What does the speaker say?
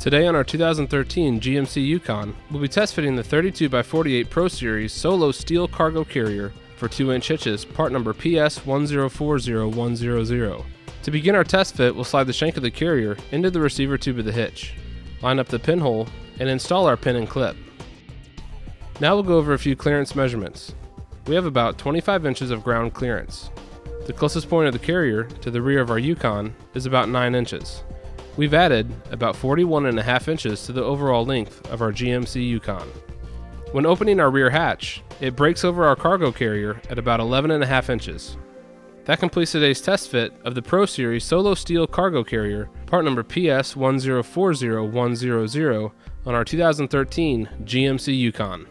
Today on our 2013 GMC Yukon, we'll be test fitting the 32x48 Pro Series Solo Steel Cargo Carrier for 2-inch hitches, part number PS1040100. To begin our test fit, we'll slide the shank of the carrier into the receiver tube of the hitch, line up the pinhole, and install our pin and clip. Now we'll go over a few clearance measurements. We have about 25 inches of ground clearance. The closest point of the carrier to the rear of our Yukon is about 9 inches. We've added about 41 and a half inches to the overall length of our GMC Yukon. When opening our rear hatch, it breaks over our cargo carrier at about 11 and a half inches. That completes today's test fit of the Pro Series Solo Steel Cargo Carrier, part number PS1040100 on our 2013 GMC Yukon.